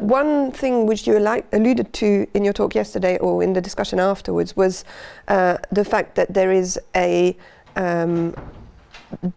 one thing which you alluded to in your talk yesterday or in the discussion afterwards was uh, the fact that there is a um,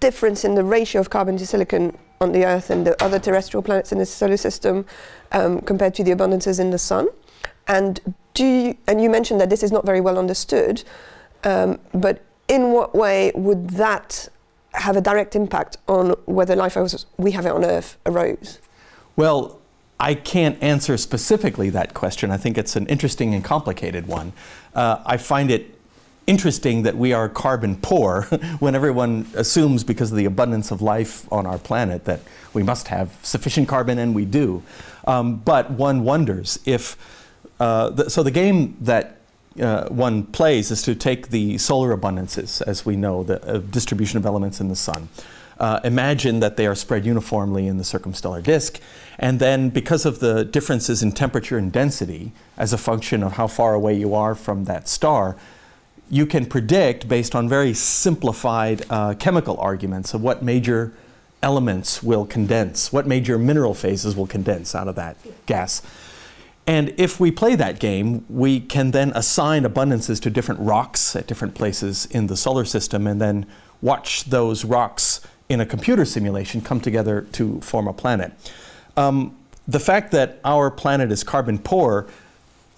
difference in the ratio of carbon to silicon on the Earth and the other terrestrial planets in the solar system um, compared to the abundances in the Sun. And do you, and you mentioned that this is not very well understood, um, but in what way would that have a direct impact on whether life as we have it on Earth arose? Well, I can't answer specifically that question. I think it's an interesting and complicated one. Uh, I find it interesting that we are carbon poor when everyone assumes because of the abundance of life on our planet that we must have sufficient carbon and we do. Um, but one wonders if, uh, the, so the game that uh, one plays is to take the solar abundances, as we know, the uh, distribution of elements in the sun. Uh, imagine that they are spread uniformly in the circumstellar disk, and then because of the differences in temperature and density as a function of how far away you are from that star, you can predict based on very simplified uh, chemical arguments of what major elements will condense, what major mineral phases will condense out of that gas. And if we play that game, we can then assign abundances to different rocks at different places in the solar system and then watch those rocks in a computer simulation come together to form a planet. Um, the fact that our planet is carbon poor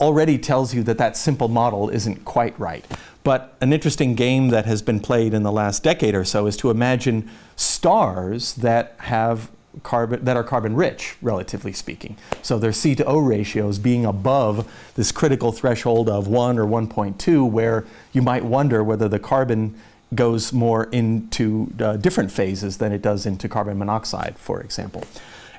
already tells you that that simple model isn't quite right. But an interesting game that has been played in the last decade or so is to imagine stars that have carbon that are carbon rich, relatively speaking. So their C to O ratios being above this critical threshold of 1 or 1.2, where you might wonder whether the carbon goes more into uh, different phases than it does into carbon monoxide, for example.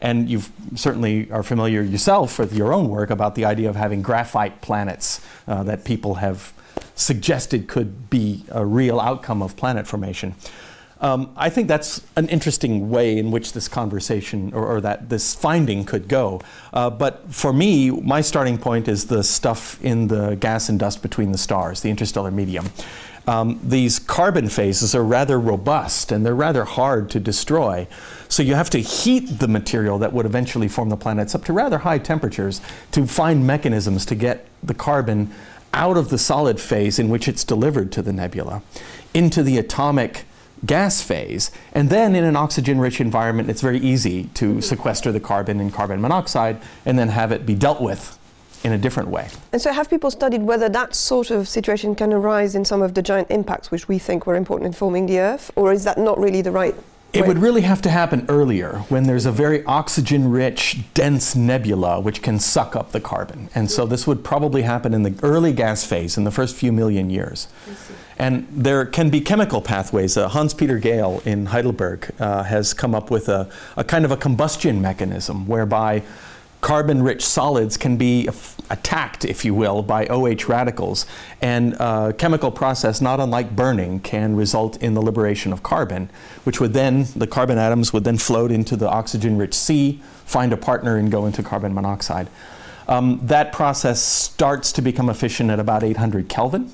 And you certainly are familiar yourself with your own work about the idea of having graphite planets uh, that people have suggested could be a real outcome of planet formation. Um, I think that's an interesting way in which this conversation or, or that this finding could go. Uh, but for me, my starting point is the stuff in the gas and dust between the stars, the interstellar medium. Um, these carbon phases are rather robust and they're rather hard to destroy. So you have to heat the material that would eventually form the planets up to rather high temperatures to find mechanisms to get the carbon out of the solid phase in which it's delivered to the nebula into the atomic gas phase. And then in an oxygen-rich environment, it's very easy to sequester the carbon in carbon monoxide and then have it be dealt with in a different way. And so have people studied whether that sort of situation can arise in some of the giant impacts which we think were important in forming the Earth? Or is that not really the right it would really have to happen earlier when there's a very oxygen rich, dense nebula which can suck up the carbon. And so this would probably happen in the early gas phase in the first few million years. And there can be chemical pathways. Uh, Hans Peter Gail in Heidelberg uh, has come up with a, a kind of a combustion mechanism whereby carbon-rich solids can be attacked, if you will, by OH radicals. And a chemical process, not unlike burning, can result in the liberation of carbon, which would then, the carbon atoms would then float into the oxygen-rich sea, find a partner, and go into carbon monoxide. Um, that process starts to become efficient at about 800 Kelvin.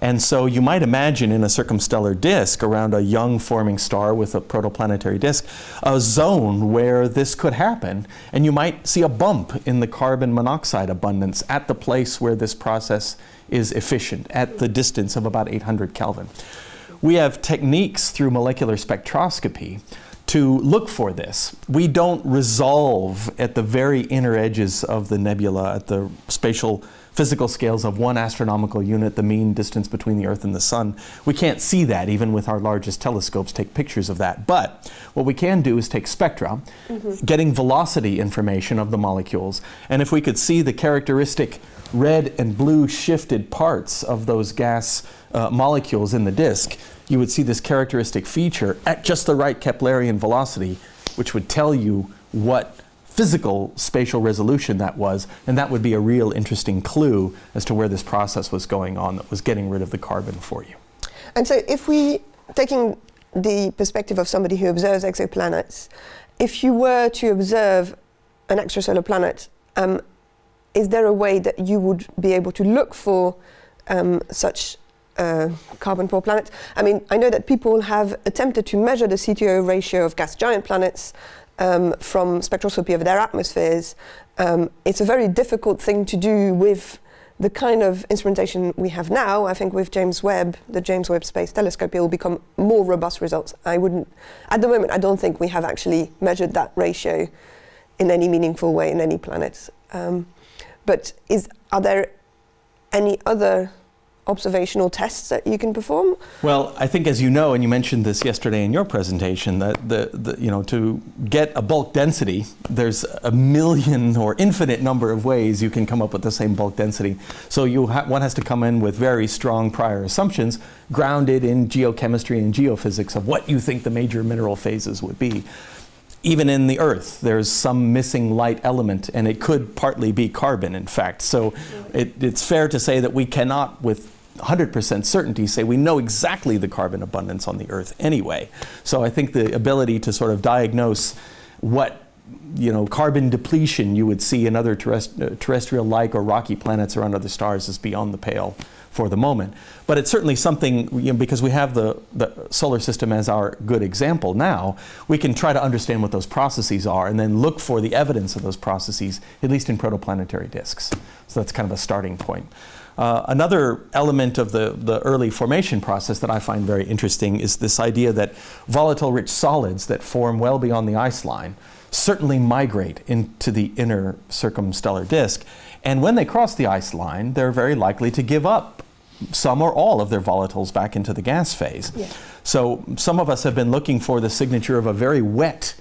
And so you might imagine in a circumstellar disk around a young forming star with a protoplanetary disk, a zone where this could happen. And you might see a bump in the carbon monoxide abundance at the place where this process is efficient at the distance of about 800 Kelvin. We have techniques through molecular spectroscopy to look for this. We don't resolve at the very inner edges of the nebula at the spatial physical scales of one astronomical unit, the mean distance between the Earth and the Sun. We can't see that even with our largest telescopes, take pictures of that. But what we can do is take spectra, mm -hmm. getting velocity information of the molecules, and if we could see the characteristic red and blue shifted parts of those gas uh, molecules in the disk, you would see this characteristic feature at just the right Keplerian velocity, which would tell you what physical spatial resolution that was, and that would be a real interesting clue as to where this process was going on that was getting rid of the carbon for you. And so if we, taking the perspective of somebody who observes exoplanets, if you were to observe an extrasolar planet, um, is there a way that you would be able to look for um, such uh, carbon poor planets? I mean, I know that people have attempted to measure the C to O ratio of gas giant planets um, from spectroscopy of their atmospheres, um, it's a very difficult thing to do with the kind of instrumentation we have now. I think with James Webb, the James Webb Space Telescope, it will become more robust results. I wouldn't, at the moment, I don't think we have actually measured that ratio in any meaningful way in any planets. Um, but is, are there any other observational tests that you can perform? Well, I think as you know, and you mentioned this yesterday in your presentation, that the, the, you know to get a bulk density, there's a million or infinite number of ways you can come up with the same bulk density. So you ha one has to come in with very strong prior assumptions, grounded in geochemistry and geophysics of what you think the major mineral phases would be even in the Earth, there's some missing light element, and it could partly be carbon, in fact. So it, it's fair to say that we cannot, with 100% certainty say we know exactly the carbon abundance on the Earth anyway. So I think the ability to sort of diagnose what you know, carbon depletion you would see in other uh, terrestrial-like or rocky planets around other stars is beyond the pale for the moment. But it's certainly something, you know, because we have the, the solar system as our good example now, we can try to understand what those processes are and then look for the evidence of those processes, at least in protoplanetary disks. So that's kind of a starting point. Uh, another element of the, the early formation process that I find very interesting is this idea that volatile rich solids that form well beyond the ice line certainly migrate into the inner circumstellar disk. And when they cross the ice line, they're very likely to give up some or all of their volatiles back into the gas phase. Yeah. So some of us have been looking for the signature of a very wet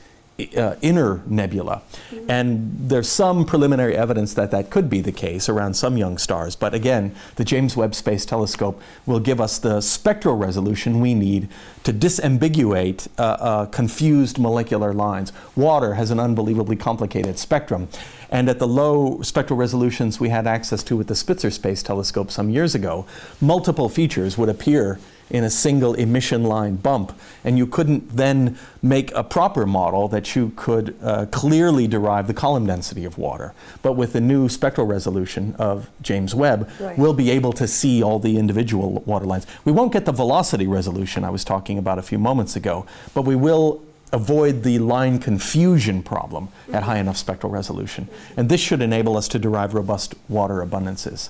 uh, inner nebula. Mm -hmm. And there's some preliminary evidence that that could be the case around some young stars. But again, the James Webb Space Telescope will give us the spectral resolution we need to disambiguate uh, uh, confused molecular lines. Water has an unbelievably complicated spectrum. And at the low spectral resolutions we had access to with the Spitzer Space Telescope some years ago, multiple features would appear in a single emission line bump. And you couldn't then make a proper model that you could uh, clearly derive the column density of water. But with the new spectral resolution of James Webb, right. we'll be able to see all the individual water lines. We won't get the velocity resolution I was talking about a few moments ago, but we will avoid the line confusion problem mm -hmm. at high enough spectral resolution. And this should enable us to derive robust water abundances.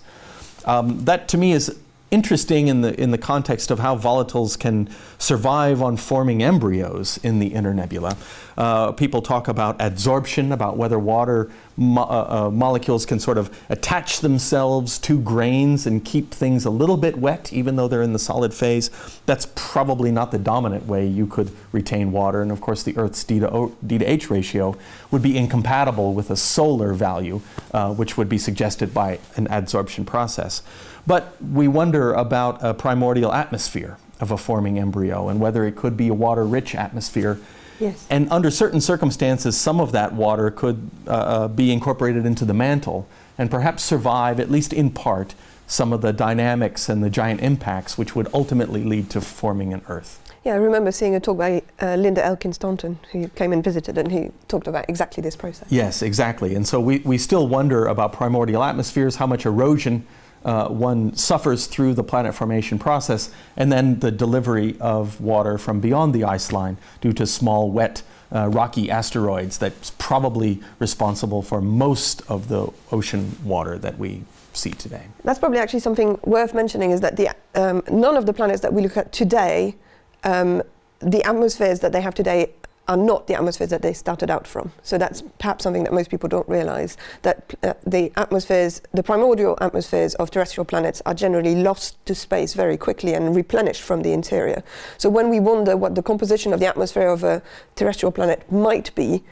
Um, that to me is interesting in the, in the context of how volatiles can survive on forming embryos in the inner nebula. Uh, people talk about adsorption, about whether water mo uh, uh, molecules can sort of attach themselves to grains and keep things a little bit wet, even though they're in the solid phase. That's probably not the dominant way you could retain water. And of course, the Earth's D to, o, D to H ratio would be incompatible with a solar value, uh, which would be suggested by an adsorption process. But we wonder about a primordial atmosphere of a forming embryo and whether it could be a water rich atmosphere. Yes. And under certain circumstances, some of that water could uh, uh, be incorporated into the mantle and perhaps survive, at least in part, some of the dynamics and the giant impacts which would ultimately lead to forming an Earth. Yeah, I remember seeing a talk by uh, Linda Elkins-Tanton, who came and visited, and he talked about exactly this process. Yes, exactly. And so we, we still wonder about primordial atmospheres, how much erosion uh, one suffers through the planet formation process, and then the delivery of water from beyond the ice line due to small, wet, uh, rocky asteroids that's probably responsible for most of the ocean water that we see today. That's probably actually something worth mentioning is that the, um, none of the planets that we look at today, um, the atmospheres that they have today are not the atmospheres that they started out from. So that's perhaps something that most people don't realize, that uh, the atmospheres, the primordial atmospheres of terrestrial planets are generally lost to space very quickly and replenished from the interior. So when we wonder what the composition of the atmosphere of a terrestrial planet might be,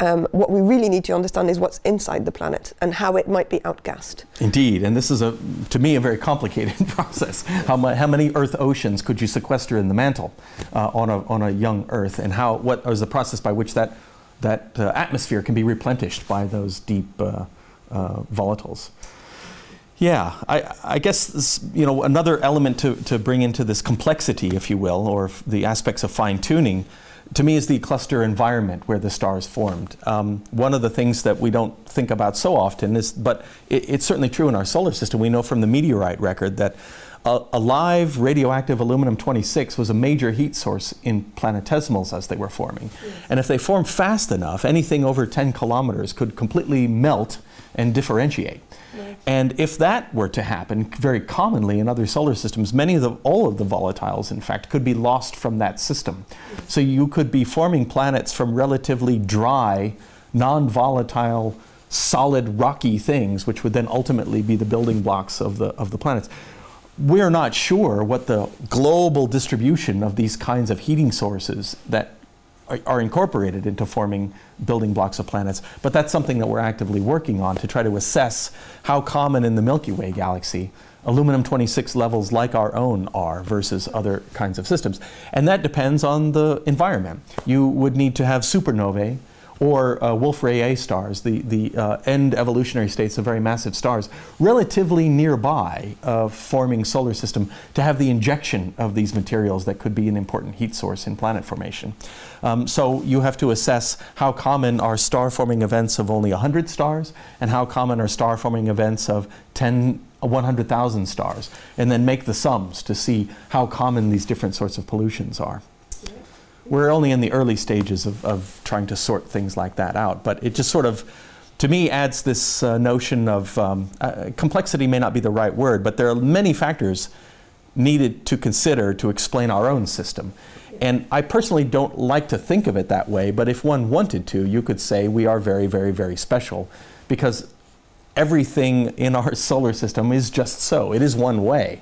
um, what we really need to understand is what's inside the planet and how it might be outgassed. Indeed, and this is, a, to me, a very complicated process. How, how many Earth oceans could you sequester in the mantle uh, on, a, on a young Earth, and how, what is the process by which that, that uh, atmosphere can be replenished by those deep uh, uh volatiles? Yeah, I, I guess this, you know another element to, to bring into this complexity, if you will, or the aspects of fine tuning to me is the cluster environment where the stars formed. Um, one of the things that we don't think about so often is, but it, it's certainly true in our solar system. We know from the meteorite record that a, a live radioactive aluminum 26 was a major heat source in planetesimals as they were forming. Yes. And if they formed fast enough, anything over 10 kilometers could completely melt and differentiate. And if that were to happen, very commonly in other solar systems, many of the, all of the volatiles, in fact, could be lost from that system. So you could be forming planets from relatively dry, non-volatile, solid, rocky things, which would then ultimately be the building blocks of the, of the planets. We're not sure what the global distribution of these kinds of heating sources that are, incorporated into forming building blocks of planets. But that's something that we're actively working on to try to assess how common in the Milky Way galaxy aluminum 26 levels like our own are versus other kinds of systems. And that depends on the environment. You would need to have supernovae or uh, Wolf-Rayet stars, the, the uh, end evolutionary states of very massive stars, relatively nearby a forming solar system to have the injection of these materials that could be an important heat source in planet formation. Um, so you have to assess how common are star-forming events of only 100 stars and how common are star-forming events of 10 100,000 stars, and then make the sums to see how common these different sorts of pollutions are we're only in the early stages of, of trying to sort things like that out. But it just sort of, to me, adds this uh, notion of um, uh, complexity may not be the right word, but there are many factors needed to consider to explain our own system. And I personally don't like to think of it that way, but if one wanted to, you could say we are very, very, very special because everything in our solar system is just so. It is one way.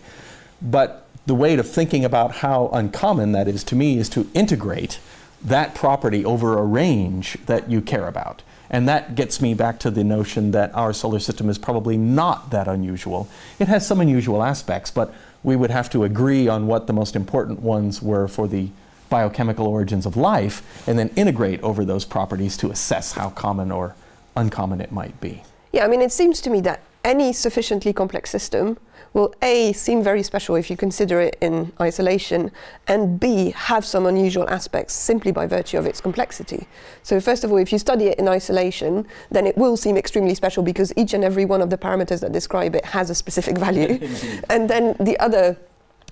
But the way of thinking about how uncommon that is to me is to integrate that property over a range that you care about. And that gets me back to the notion that our solar system is probably not that unusual. It has some unusual aspects, but we would have to agree on what the most important ones were for the biochemical origins of life and then integrate over those properties to assess how common or uncommon it might be. Yeah, I mean, it seems to me that any sufficiently complex system will A, seem very special if you consider it in isolation, and B, have some unusual aspects simply by virtue of its complexity. So first of all, if you study it in isolation, then it will seem extremely special because each and every one of the parameters that describe it has a specific value. and then the other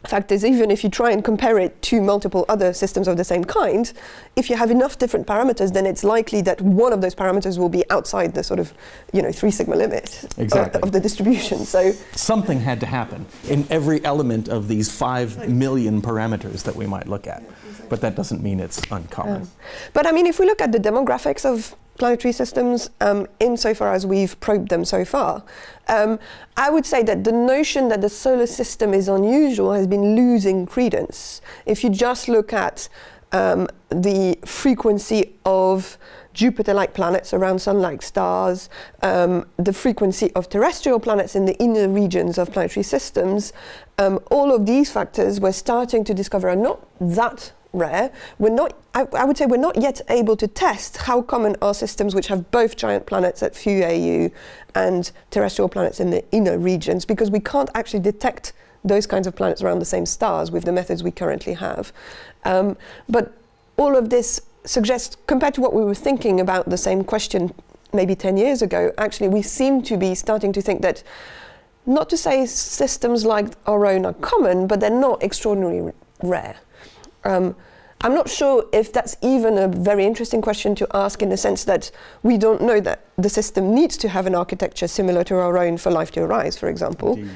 fact is, even if you try and compare it to multiple other systems of the same kind, if you have enough different parameters, then it's likely that one of those parameters will be outside the sort of, you know, three sigma limit exactly. of, of, the distribution. So something had to happen in every element of these five million parameters that we might look at. But that doesn't mean it's uncommon. Um, but I mean, if we look at the demographics of planetary systems um, insofar as we've probed them so far. Um, I would say that the notion that the solar system is unusual has been losing credence. If you just look at um, the frequency of Jupiter-like planets around Sun-like stars, um, the frequency of terrestrial planets in the inner regions of planetary systems, um, all of these factors we're starting to discover are not that rare. We're not, I, I, would say we're not yet able to test how common are systems which have both giant planets at few AU and terrestrial planets in the inner regions because we can't actually detect those kinds of planets around the same stars with the methods we currently have. Um, but all of this suggests, compared to what we were thinking about the same question maybe 10 years ago, actually we seem to be starting to think that not to say systems like our own are common, but they're not extraordinarily rare. Um, I'm not sure if that's even a very interesting question to ask in the sense that we don't know that the system needs to have an architecture similar to our own for life to arise, for example. Indeed.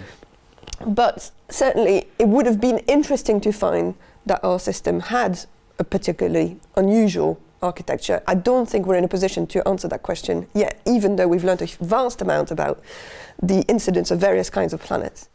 But certainly it would have been interesting to find that our system had a particularly unusual architecture. I don't think we're in a position to answer that question yet, even though we've learned a vast amount about the incidence of various kinds of planets.